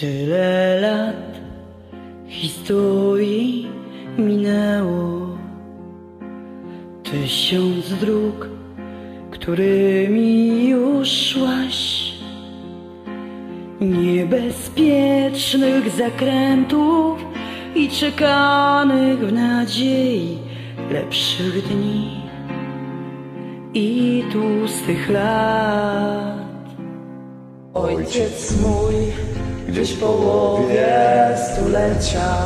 Tyle lat historii minęło Tysiąc dróg, którymi już szłaś Niebezpiecznych zakrętów i czekanych w nadziei lepszych dni i tłustych lat. Ojciec mój gdzieś po połowie stulecia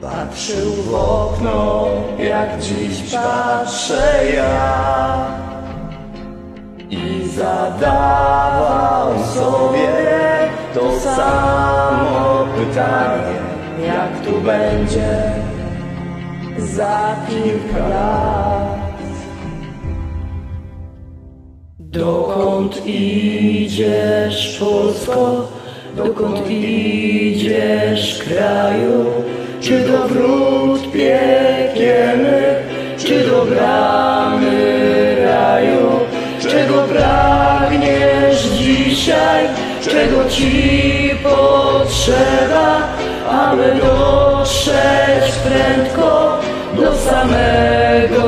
patrzył w okno, jak dziś patrzę ja i zadawał sobie to samo pytanie, jak tu będzie za kilka lat. Dokąd idziesz, Polsko? Dokąd idziesz, kraju? Czy do wrót piekielnych, czy do bramy raju? Czego pragniesz dzisiaj? Czego ci potrzeba, aby dotrzeć prędko do samego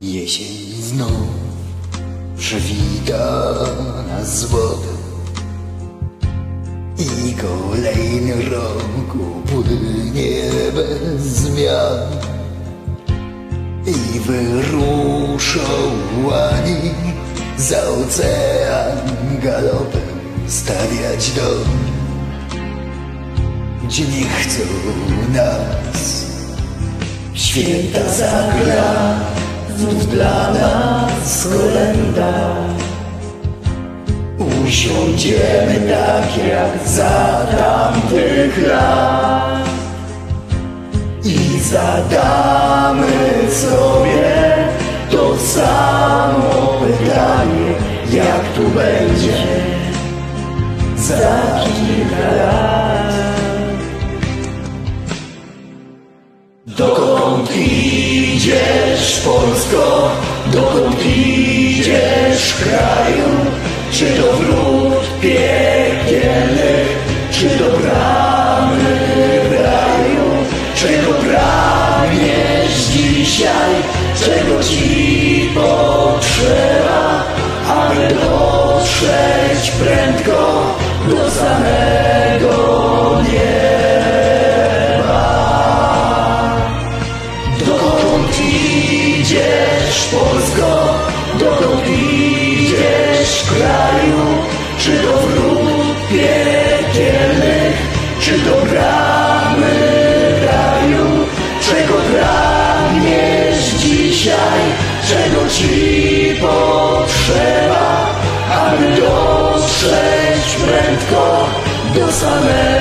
Jesień znów przywita nas złotem I kolejny rok upłynie bez zmian. I wyruszą łani za ocean galopem stawiać dom. Gdzie nie chcą nas Święta zagra, dla nas kolenda. Usiądziemy tak jak za tamtych lat i zadamy sobie to samo pytanie, jak tu będzie idziesz, Polsko? Dokąd idziesz, kraju? Czy do wrót piekielnych, czy do bramy raju? Czego pragniesz dzisiaj? Czego ci potrzeba, aby dotrzeć prędko do samego piekielnych, czy do bramy raju? Czego pragniesz dzisiaj? Czego ci potrzeba, aby dotrzeć prędko do samego